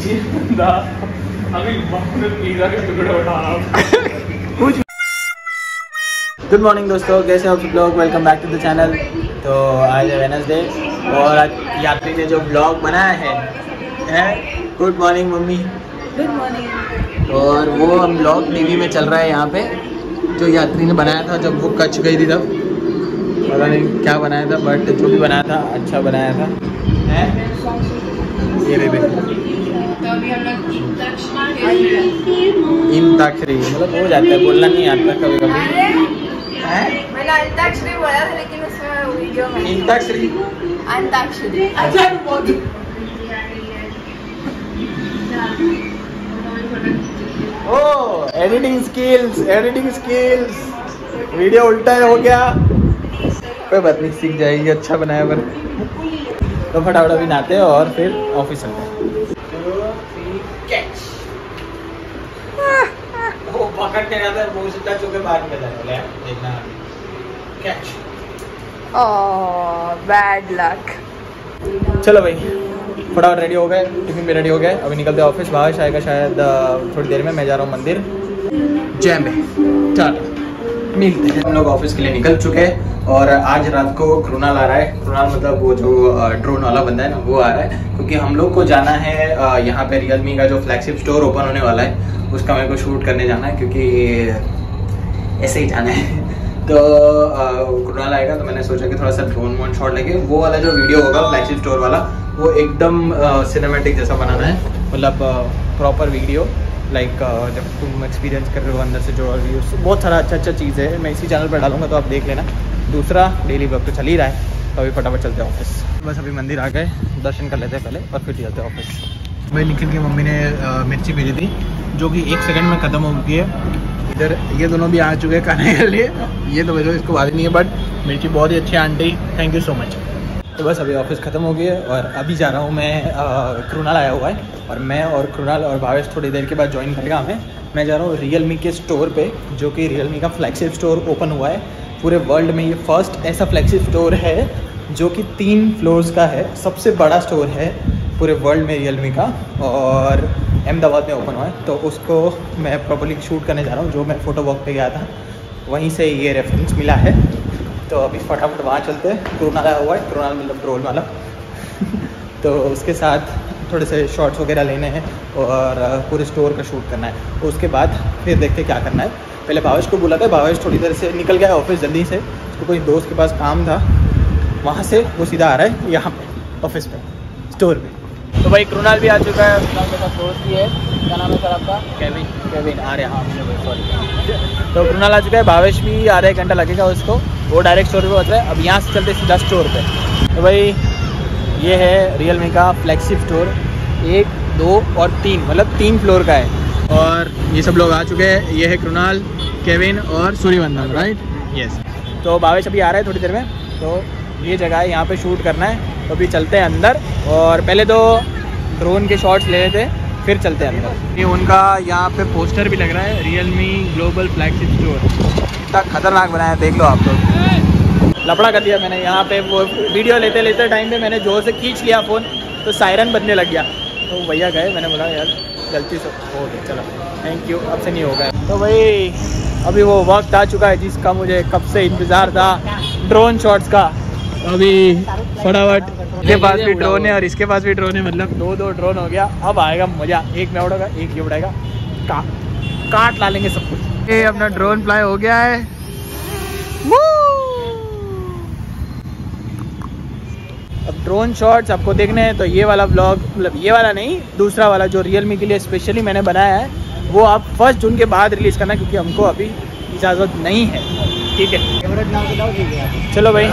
अभी पिज्जा के टुकड़े उठा रहा हूँ गुड मॉर्निंग दोस्तों। कैसे हो आप लोग? Welcome back to the channel तो आज है वेनसडे और आज यात्री ने जो ब्लॉग बनाया है है? Good morning mummy. Good morning और वो हम ब्लॉग नेवी में चल रहा है यहाँ पे जो यात्री ने बनाया था जब वो कच्छ गई थी तब। पता नहीं क्या बनाया था बट जो भी बनाया था अच्छा बनाया था। है? ये बेबी तो अभी हम लोग इन ताक्षरी मतलब हो जाता है बोलना नहीं आता कभी कभी अंताक्षरी बोला था लेकिन उसमें वीडियो में इन ताक्षरी ओ editing skills editing skills video उल्टा हो गया। कोई बात नहीं सीख जाएगी अच्छा बनाया पर। तो फटाफट अभी नहाते हैं और फिर ऑफ़िस चलते हैं। वो पकड़ के रहता है मुँह सीधा चुके बाहर निकल जाने देखना कैच बैड लक चलो भाई फटाफट रेडी हो गए टिफ़िन भी रेडी हो गए अभी निकलते ऑफ़िस बाहर आएगा शायद थोड़ी देर में मैं जा रहा हूँ मंदिर। जय में टाटा। मिलते हैं। हम लोग ऑफ़िस के लिए निकल चुके हैं और आज रात को क्रोनाल आ रहा है। क्रोनाल मतलब वो जो ड्रोन वाला बंदा है ना, वो आ रहा है। क्योंकि हम लोग को जाना है यहाँ पे रियलमी का जो फ्लैगशिप स्टोर ओपन होने वाला है, उसका मेरे को शूट करने जाना है क्योंकि ऐसे ही जाना है। तो कुणाल आएगा तो मैंने सोचा कि थोड़ा सा ड्रोन वोन शॉट लेके, वो वाला जो वीडियो होगा फ्लैगशिप स्टोर वाला, वो एकदम सिनेमेटिक जैसा बनाना है। मतलब प्रॉपर वीडियो लाइक like, जब तुम एक्सपीरियंस कर रहे हो अंदर से जो रिव्यूज़ बहुत सारा अच्छा अच्छा चीज़ है। मैं इसी चैनल पर डालूँगा तो आप देख लेना। दूसरा डेली वर्क तो चल ही रहा है। तो अभी फटाफट चलते हैं ऑफ़िस बस अभी मंदिर आ गए दर्शन कर लेते हैं पहले और फिर चलते हैं ऑफ़िस भाई निखिल की मम्मी ने मिर्ची भेजी थी जो कि एक सेकंड में ख़त्म हो गई है। इधर ये दोनों भी आ चुके हैं खाने के लिए। ये तो मेरे इसको बात नहीं है बट मिर्ची बहुत ही अच्छी aunty. Thank you so much तो बस अभी ऑफ़िस ख़त्म हो गई है और अभी जा रहा हूँ मैं क्रुणाल आया हुआ है और मैं और क्रुणाल और भावेश थोड़ी देर के बाद ज्वाइन करेगा हमें मैं जा रहा हूँ रियलमी के स्टोर पे, जो कि रियलमी का फ्लैगशिप स्टोर ओपन हुआ है। पूरे वर्ल्ड में ये फ़र्स्ट ऐसा फ्लैगशिप स्टोर है, जो कि तीन फ्लोर्स का है। सबसे बड़ा स्टोर है पूरे वर्ल्ड में रियलमी का और अहमदाबाद में ओपन हुआ है। तो उसको मैं प्रॉपरली शूट करने जा रहा हूँ, जो मैं फ़ोटो वॉक पे गया था। वहीं से ये रेफरेंस मिला है। तो अभी फटाफट वहाँ चलते हैं। क्रोनाल आया हुआ है क्रोनाल मतलब ड्रोन वाला तो उसके साथ थोड़े से शॉट्स वगैरह लेने हैं और पूरे स्टोर का शूट करना है। उसके बाद फिर देखते क्या करना है। पहले भावेश को बुला था भावेश थोड़ी देर से निकल गया ऑफ़िस जल्दी से। उसको कोई दोस्त के पास काम था। वहाँ से वो सीधा आ रहा है यहाँ पे ऑफ़िस पे स्टोर पे। तो भाई क्रोनाल भी आ चुका है। दोस्त भी है। क्या नाम है सर आपका? केविन केविन आ रहे हाँ। सॉरी तो क्रोनाल आ चुका है। भावेश भी आधा एक घंटा लगेगा उसको। वो डायरेक्ट स्टोर पे रहा है। अब यहाँ से चलते सीधा स्टोर पे। तो भाई ये है रियलमी का फ्लैगशिप स्टोर एक दो और तीन मतलब तीन फ्लोर का है। और ये सब लोग आ चुके हैं। ये है कृणाल केविन और सूर्यवंदन राइट यस तो भावेश अभी आ रहा है थोड़ी देर में। तो ये जगह है यहाँ पे शूट करना है। तो अभी चलते हैं अंदर। और पहले तो ड्रोन के शॉट्स ले लेते हैं फिर चलते हैं अंदर। ये उनका यहाँ पे पोस्टर भी लग रहा है real me global flagship store इतना खतरनाक बनाया, देख लो आप लोग। लपड़ा कर दिया मैंने। यहाँ पे वो वीडियो लेते लेते टाइम पे मैंने ज़ोर से खींच लिया फ़ोन तो सायरन बजने लग गया। तो भैया गए, मैंने बोला, यार, गलती से हो गया, चलो थैंक यू अब से नहीं होगा। तो भाई, अभी वो वक्त आ चुका है जिसका मुझे कब से इंतज़ार था ड्रोन शॉट्स का। तो अभी फटाफट, इसके पास भी ड्रोन है और इसके पास भी ड्रोन है मतलब दो दो ड्रोन हो गया। अब आएगा मज़ा। एक में उड़ेगा एक ये उड़ेगा काट ला लेंगे सब कुछ। ये अपना ड्रोन फ्लाई हो गया है। अब ड्रोन शॉट्स आपको देखने हैं तो ये वाला ब्लॉग मतलब ये वाला नहीं, दूसरा वाला जो रियलमी के लिए स्पेशली मैंने बनाया है, वो आप फ़र्स्ट जून के बाद रिलीज़ करना, क्योंकि हमको अभी इजाज़त नहीं है। ठीक है? चलो भाई,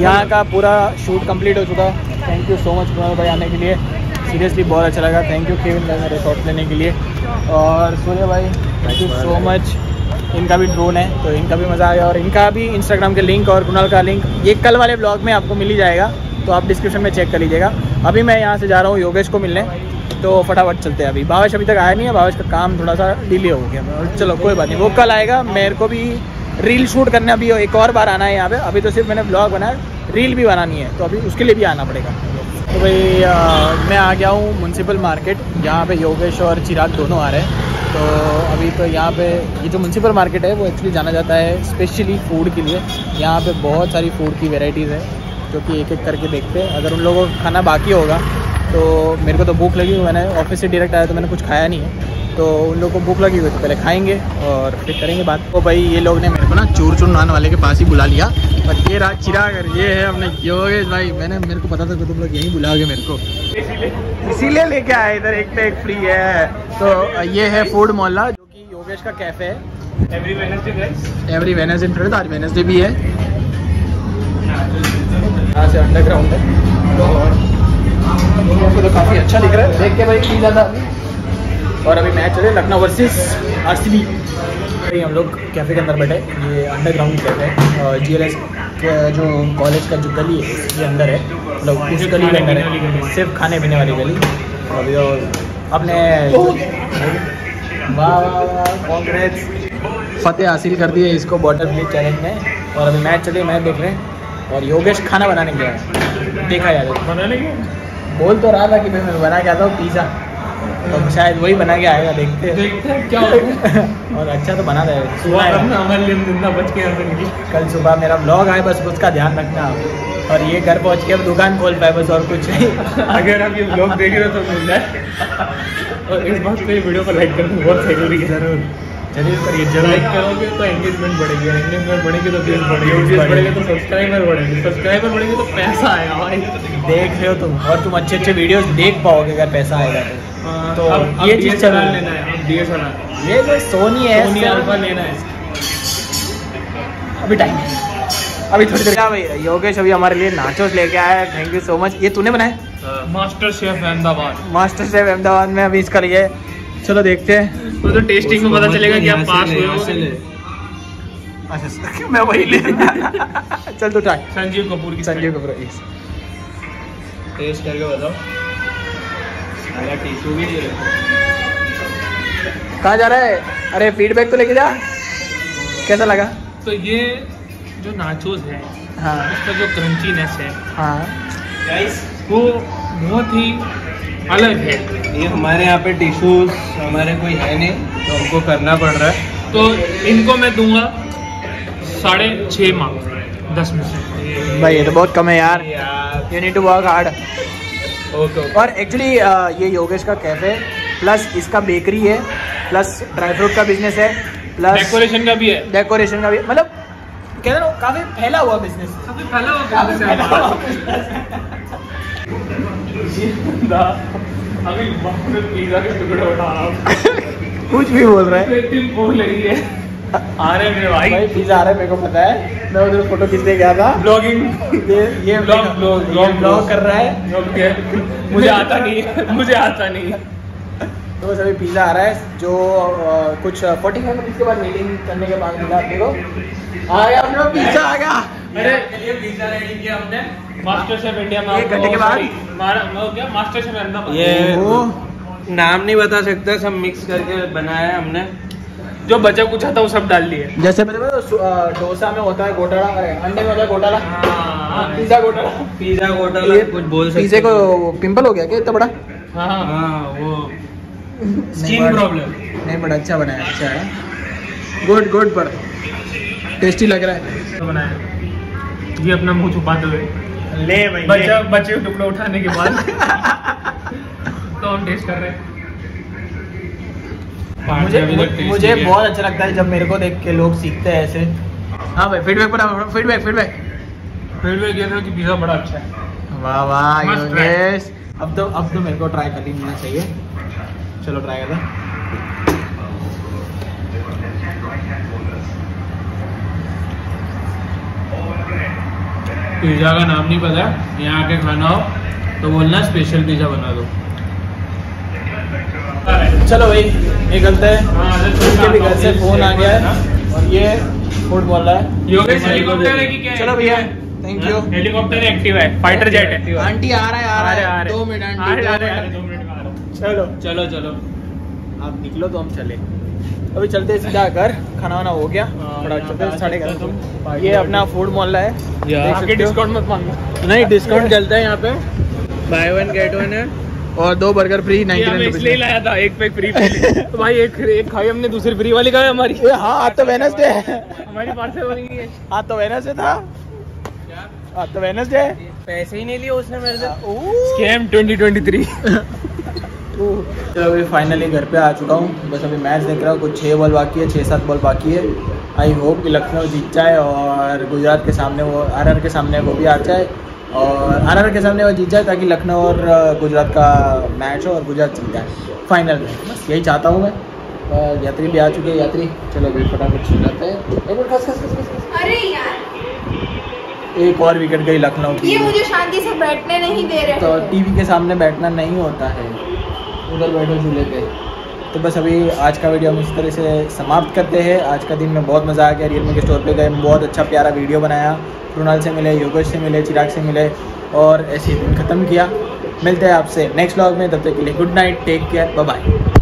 यहाँ का पूरा शूट कंप्लीट हो चुका। Thank you so much Kumar भाई आने के लिए। सीरियसली बहुत अच्छा लगा। थैंक यू केविन भाई, मेरे शॉट्स लेने के लिए। और सूर्य भाई यू सो मच इनका भी ड्रोन है तो इनका भी मज़ा आया और इनका भी इंस्टाग्राम के लिंक और कुणाल का लिंक ये कल वाले ब्लॉग में आपको मिल ही जाएगा तो आप डिस्क्रिप्शन में चेक कर लीजिएगा। अभी मैं यहाँ से जा रहा हूँ योगेश को मिलने तो फटाफट चलते हैं अभी। भावेश अभी तक आया नहीं है भावेश का काम थोड़ा सा डिले हो गया। चलो कोई बात नहीं वो कल आएगा मेरे को भी रील शूट करना अभी एक और बार आना है यहाँ पे। अभी तो सिर्फ़ मैंने ब्लॉग बनाया रील भी बनानी है तो अभी उसके लिए भी आना पड़ेगा। तो भाई मैं आ गया हूँ म्यूनसिपल मार्केट यहाँ पे योगेश और चिराग दोनों आ रहे हैं। तो अभी तो यहाँ पे, ये जो म्यूनसिपल मार्केट है, वो एक्चुअली जाना जाता है स्पेशली फ़ूड के लिए। यहाँ पे बहुत सारी फ़ूड की वेराइटीज़ है, जो कि एक एक करके देखते हैं। अगर उन लोगों का खाना बाकी होगा तो मेरे को तो भूख लगी हुई मैंने ऑफ़िस से डायरेक्ट आया तो मैंने कुछ खाया नहीं है। तो उन लोगों को भूख लगी हुई तो पहले खाएँगे और फिर करेंगे बात। तो भाई ये लोग ने मेरे को ना चूर चूर नान वाले के पास ही बुला लिया। और ये रहा चिराग और ये है अपने योगेश भाई। मैंने मेरे को पता था कि तुम लोग यहीं बुलाओगे मेरे को। इसीलिए लेके आए इधर एक पे एक फ्री है। तो ये है फ़ूड मोहल्ला जो कि योगेश का कैफ़े है। Every Wednesday guys every Wednesday friend आज वेनसडे भी है। यहाँ से अंडरग्राउंड है। और को तो काफ़ी अच्छा दिख रहा है। देख के भाई की ज़्यादा। और अभी मैच है लखनऊ वर्सेस आरसीबी। हम लोग कैफ़े के अंदर बैठे ये अंडरग्राउंड कैफ़े है। जी एल एस जो कॉलेज का जो गली है इसके अंदर है। मतलब उस गली के अंदर है। सिर्फ़ खाने पीने वाली गली। तो अपने कांग्रेस फतेह हासिल कर दी है इसको बॉटल प्लेट चैलेंज में और अभी मैच चले मैच देख रहे हैं। और योगेश खाना बनाने गया है। देखा यार बनाने के बोल तो रहा था कि भाई मैं बना के आता हूँ पिज़्ज़ा तो शायद वही बना के आएगा देखते हैं। देखते हैं क्या और अच्छा तो बना रहे सुबह हमारे लिए ज़िंदा बच के यहाँ कल सुबह मेरा ब्लॉग आए बस उसका ध्यान रखना। आप और ये घर पहुँच के अब दुकान खोल पाए बस और कुछ नहीं। अगर आप ये ब्लॉग देख रहे हो तो मिल जाए। और इस बात पे वीडियो को लाइक करना बहुत ज़रूरी है। ज़रूर। ज़रूर करिए लाइक करोगे तो एंगेजमेंट बढ़ेगी एंगेजमेंट बढ़ेगी तो व्यूज़ बढ़ेगी व्यूज़ बढ़ेंगे बढ़ेंगे। तो सब्सक्राइबर बढ़ेंगे सब्सक्राइबर बढ़ेंगे तो पैसा आएगा भाई। देख रहे हो तुम और तुम अच्छे अच्छे वीडियोस देख पाओगे अगर पैसा आएगा तो। तो अब अब ये चीज़ चला लेना है ये जो सोनी है सोनी अल्फ़ा लेना है। अभी टाइम है। अभी थोड़ी देर क्या भाई योगेश अभी हमारे लिए नाचोस लेके आया है थैंक यू सो मच ये तूने बनाया? Master chef Ahmedabad master chef Ahmedabad में अभी इसका लिए। चलो देखते हैं। तो तो टेस्टिंग में पता चलेगा कि आप पास हुए हो अच्छा मैं वही ले चल तू ट्राई संजीव कपूर की संजीव कपूर. टेस्ट करके बताओ। अरे टिश्यू भी दे कहाँ जा रहा है? अरे फीडबैक तो लेके जा। कैसा लगा? तो ये जो नाचोस है हाँ। उसका जो क्रंचीनेस है हाँ। वो बहुत ही अलग है। ये हमारे यहाँ पे टिश्यूज हमारे कोई है नहीं तो हमको करना पड़ रहा है। तो इनको मैं दूँगा साढ़े छः मार्क्स दस में से। भाई ये तो बहुत कम है यार। You need to work hard okay और एक्चुअली ये योगेश का कैफ़े प्लस इसका बेकरी है प्लस ड्राई फ्रूट का बिज़नेस है प्लस डेकोरेशन का भी है। डेकोरेशन का भी मतलब कहते ना काफ़ी फैला हुआ बिज़नेस काफ़ी फैला हुआ कुछ भी बोल रहा है। है। आ रहे मेरे भाई। भाई पिज्जा आ रहा है मेरे को पता है। मैं उधर फ़ोटो खींचने गया था। ब्लॉगिंग ये ब्लॉग vlog, ब्लॉग कर रहा है। मुझे आता नहीं मुझे आता नहीं तो बस अभी पिज़्ज़ा आ रहा है जो अ, कुछ फोर्टी फाइव मिनट के बाद मीटिंग करने के बाद मिला को आ गया अपने पिज़्ज़ा आ गया। अरे पिज्जा रेडी किया हमने। मास्टर शेफ इंडिया में एक घंटे के बाद? क्या मास्टर शेफ अहमदाबाद ये वो। नाम नहीं बता सकते सब मिक्स करके बनाया है हमने। जो बचा कुछ था वो सब डाल दिए। जैसे मतलब डोसा में होता है घोटाला अंडे में होता है घोटाला। हाँ पिज़्ज़ा घोटाला। पिज्जा होटल ये कुछ बोल सकते पिज़्ज़े को पिंपल हो गया क्या? इतना बड़ा? हाँ। हाँ वो स्किन प्रॉब्लम नहीं बड़ा अच्छा बनाया अच्छा है। गुड गुड पर टेस्टी लग रहा है। तो बनाया। ये अपना मुँह छुपाते हुए ले बच्चा बच्चे के टुकड़े उठाने के बाद। तो हम टेस्ट कर रहे हैं? मुझे मुझे बहुत अच्छा लगता है जब मेरे को देख के लोग सीखते हैं ऐसे। हाँ भाई फीडबैक पर फीडबैक फीडबैक भी ये था कि पिज्जा बड़ा अच्छा है। वाह वाह योगेश अब तो अब तो मेरे को ट्राई कर लेना चाहिए। चलो ट्राई करते हैं। पिज्जा का नाम नहीं पता। यहाँ आके खाना हो तो बोलना स्पेशल पिज्जा बना दो। चलो भाई निकलते हैं। हाँ, उनके भी घर से फ़ोन आ गया है। और ये फ़ूड बोल रहा है। योगेश हेलीकॉप्टर है कि क्या चलो भैया थैंक यू हेलीकॉप्टर एक्टिव है। फाइटर जेट है। आंटी आ रहा है आ रहा है। दो मिनट आ आंटी चलो। चलो चलो। आप निकलो तो हम चले। अभी चलते हैं सीधा घर खाना वाना हो गया। हाँ, थोड़ा चलते हैं आ साढ़े घर हो तुम। तुम ये अपना फ़ूड मोहल्ला है। हो। डिस्काउंट मत मांगना। नहीं डिस्काउंट चलता है यहाँ पे। बाय वन गेट वन है। और दो बर्गर फ्री नाइनटी नाइन इसलिए लाया था एक पैक फ्री तो भाई एक एक खाई हमने दूसरी फ्री वाली खाई हमारी। हाँ आज तो वेनसडे है। हमारी पार्सल बन गई है। आज तो वेनसडे था। आज तो वेनसडे है। पैसे ही नहीं लिए उसने मेरे से। स्कैम 2023 चलो अभी फाइनली घर पे आ चुका हूँ। बस अभी मैच देख रहा हूँ। कुछ छः बॉल बाकी है छः सात बॉल बाकी है। आई होप कि लखनऊ जीत जाए और गुजरात के सामने वो आर के सामने वो भी आ जाए और आर के सामने वो जीत जाए ताकि लखनऊ और गुजरात का मैच हो और गुजरात जीत जाए। फाइनल में। बस यही चाहता हूँ मैं। और यात्री भी आ चुके हैं यात्री। चलो अभी फटाफट सुन जाते हैं। एक और विकेट गई लखनऊ की। ये मुझे शांति से बैठने नहीं दे रहे। तो टीवी के सामने बैठना नहीं होता है। उधर बैठो झूले पे। तो बस अभी आज का वीडियो हम इस तरह से समाप्त करते हैं। आज का दिन में बहुत मज़ा आ गया रियलमी के स्टोर पे गए, बहुत अच्छा प्यारा वीडियो बनाया। कृणाल से मिले, योगेश से मिले, चिराग से मिले, और ऐसे दिन ख़त्म किया। मिलते हैं आपसे नेक्स्ट ब्लॉग में, तब तक के लिए good night take care bye